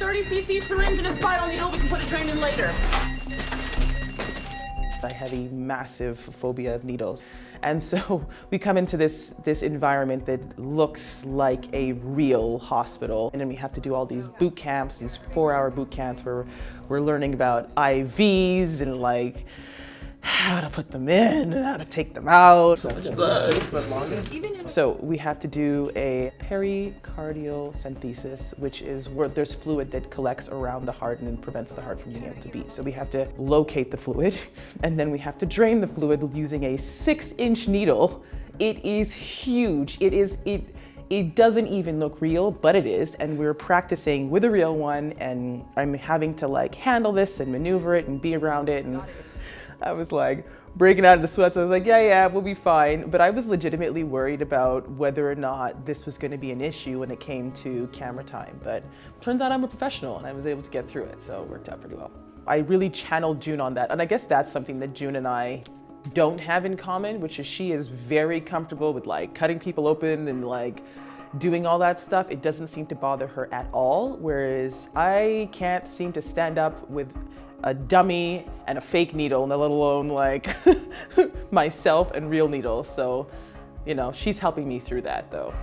30 cc syringe and a spinal needle. We can put a drain in later. I have a massive phobia of needles. And so we come into this, this environment that looks like a real hospital. And then we have to do all these boot camps, these four hour boot camps where we're learning about IVs and like how to put them in and how to take them out. So we have to do a pericardiocentesis, which is where there's fluid that collects around the heart and prevents the heart from being able to beat. So we have to locate the fluid and then we have to drain the fluid using a six inch needle. It is huge. It is, it, it doesn't even look real, but it is. And we're practicing with a real one and I'm having to like handle this and maneuver it and be around it. And I was like breaking out into sweats. I was like, yeah, yeah, we'll be fine. But I was legitimately worried about whether or not this was going to be an issue when it came to camera time. But turns out I'm a professional and I was able to get through it. So it worked out pretty well. I really channeled June on that. And I guess that's something that June and I don't have in common, which is she is very comfortable with like cutting people open and like doing all that stuff. It doesn't seem to bother her at all. Whereas I can't seem to stand up with a dummy and a fake needle, and let alone like myself and real needles. So, you know, she's helping me through that though.